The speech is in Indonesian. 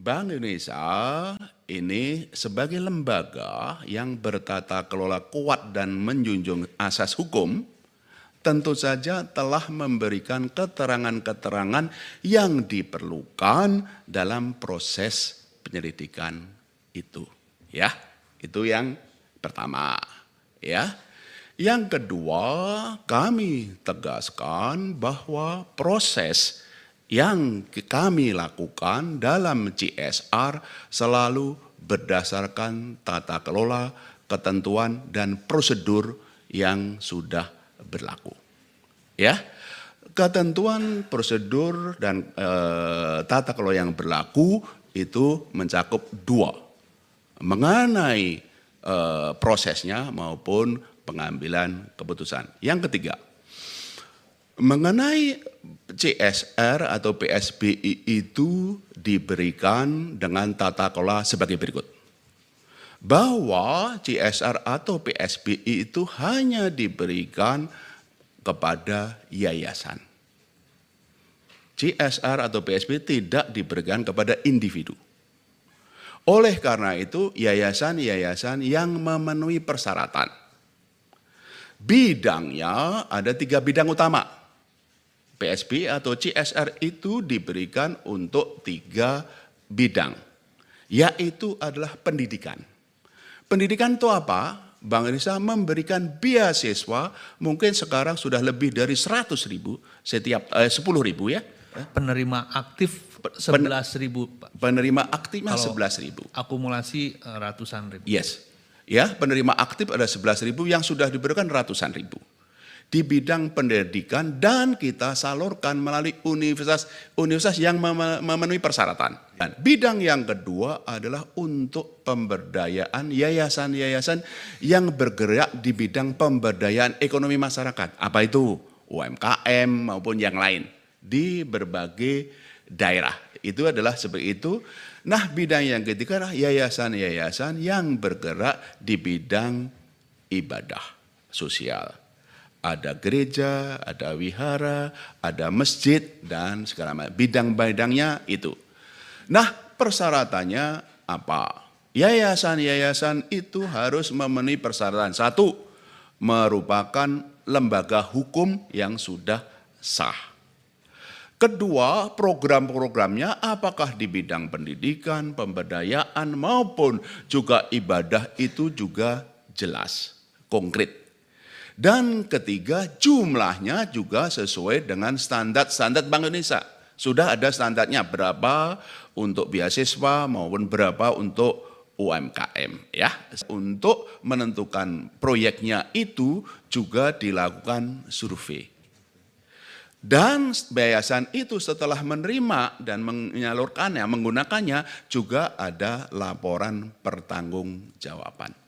Bank Indonesia ini sebagai lembaga yang bertata kelola kuat dan menjunjung asas hukum, tentu saja telah memberikan keterangan-keterangan yang diperlukan dalam proses penyelidikan itu. Ya, itu yang pertama. Ya, yang kedua, kami tegaskan bahwa proses yang kami lakukan dalam CSR selalu berdasarkan tata kelola, ketentuan dan prosedur yang sudah berlaku. Ya. Ketentuan, prosedur dan e, tata kelola yang berlaku itu mencakup dua. Mengenai e, prosesnya maupun pengambilan keputusan. Yang ketiga, Mengenai CSR atau PSBI itu diberikan dengan tata kelola sebagai berikut. Bahwa CSR atau PSBI itu hanya diberikan kepada yayasan. CSR atau PSBI tidak diberikan kepada individu. Oleh karena itu, yayasan-yayasan yang memenuhi persyaratan. Bidangnya ada tiga bidang utama PSB atau CSR itu diberikan untuk tiga bidang, yaitu adalah pendidikan. Pendidikan itu apa? Bank Indonesia memberikan beasiswa mungkin sekarang sudah lebih dari 100 ribu setiap eh, 10 ribu ya. Penerima aktif 11 ribu. Penerima aktifnya 11 ribu. Akumulasi eh, ratusan ribu. Yes. Ya, penerima aktif ada 11 ribu yang sudah diberikan ratusan ribu di bidang pendidikan dan kita salurkan melalui universitas universitas yang memenuhi persyaratan. Dan bidang yang kedua adalah untuk pemberdayaan yayasan-yayasan yang bergerak di bidang pemberdayaan ekonomi masyarakat. Apa itu? UMKM maupun yang lain di berbagai daerah. Itu adalah seperti itu. Nah, bidang yang ketiga adalah yayasan-yayasan yang bergerak di bidang ibadah sosial ada gereja, ada wihara, ada masjid, dan segala macam. Bidang-bidangnya itu. Nah, persyaratannya apa? Yayasan-yayasan itu harus memenuhi persyaratan. Satu, merupakan lembaga hukum yang sudah sah. Kedua, program-programnya apakah di bidang pendidikan, pemberdayaan maupun juga ibadah itu juga jelas, konkret. Dan ketiga, jumlahnya juga sesuai dengan standar-standar Bank Indonesia. Sudah ada standarnya berapa untuk beasiswa maupun berapa untuk UMKM ya. Untuk menentukan proyeknya itu juga dilakukan survei. Dan yayasan itu setelah menerima dan menyalurkannya, menggunakannya juga ada laporan pertanggungjawaban.